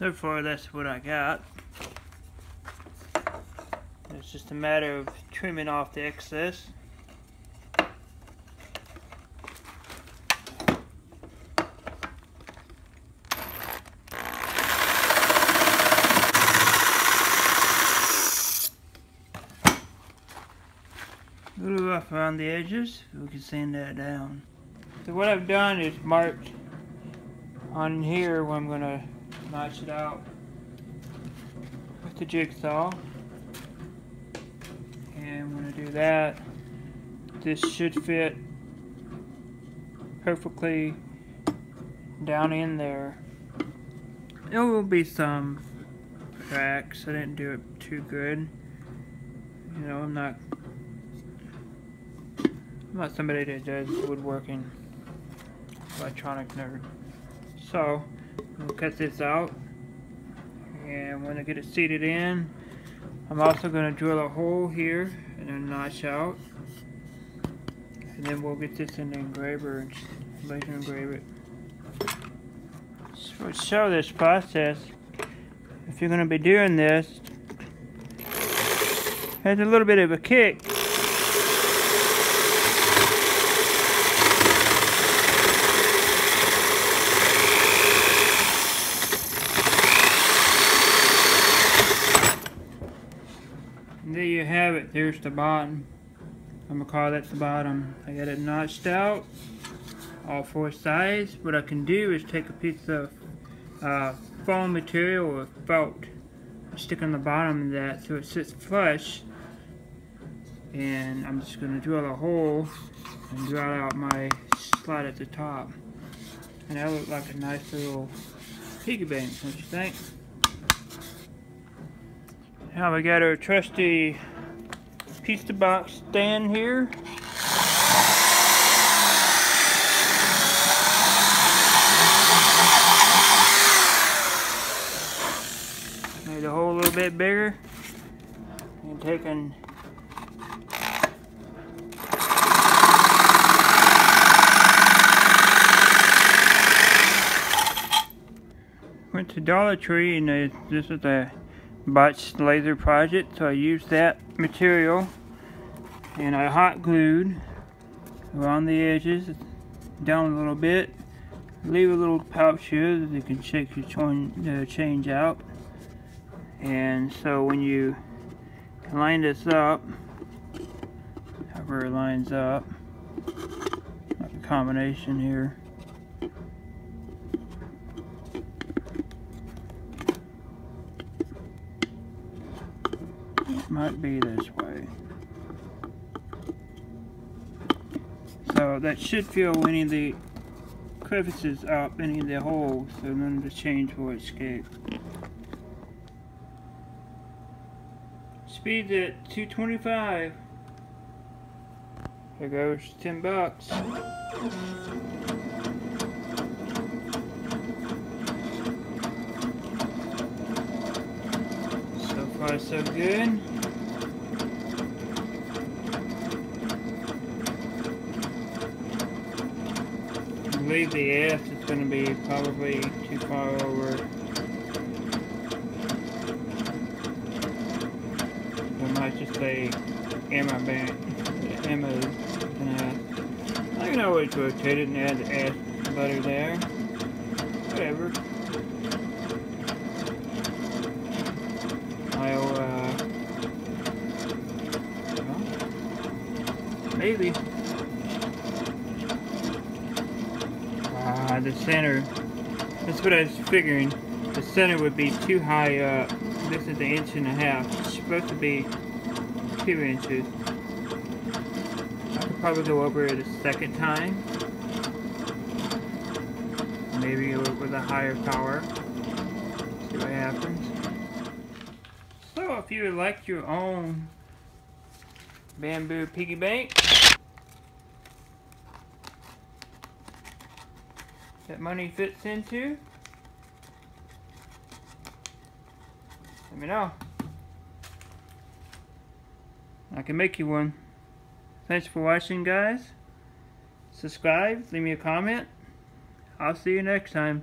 So far that's what I got. It's just a matter of trimming off the excess. A little rough around the edges, we can sand that down. So what I've done is marked on here where I'm going to notch it out with the jigsaw. And I'm going to do that. This should fit perfectly down in there. There will be some cracks. I didn't do it too good. You know, I'm not I'm not somebody that does woodworking, electronic nerd. So, we'll cut this out. And when I get it seated in, I'm also going to drill a hole here and then notch out. And then we'll get this in the engraver and laser engrave it. So show this process, if you're going to be doing this, has a little bit of a kick. There you have it. There's the bottom. I'm gonna call that the bottom. I got it notched out, all four sides. What I can do is take a piece of uh, foam material or felt, stick on the bottom of that so it sits flush. And I'm just gonna drill a hole and drill out my slot at the top. And that look like a nice little piggy bank, don't you think? Now we got our trusty pizza box stand here. Made the hole a little bit bigger and taking went to Dollar Tree and this is the botched laser project so I used that material and I hot glued around the edges down a little bit. Leave a little pouch here that you can check your uh, change out. And so when you line this up however it lines up. Like a combination here might be this way. So that should fill any of the crevices up, any of the holes, so none of the change will escape. Speed at 225. Here goes 10 bucks. So far so good. Believe the S is going to be probably too far over. We might just say Emma band. Emma I can always rotate it and add the S butter there. Whatever. I'll, uh, well, maybe. uh, the center, that's what I was figuring, the center would be too high up. This is an inch and a half. It's supposed to be two inches. I could probably go over it a second time. Maybe with a higher power. See what happens. So if you would like your own bamboo piggy bank, that money fits into, let me know. I can make you one. Thanks for watching guys. Subscribe, leave me a comment. I'll see you next time.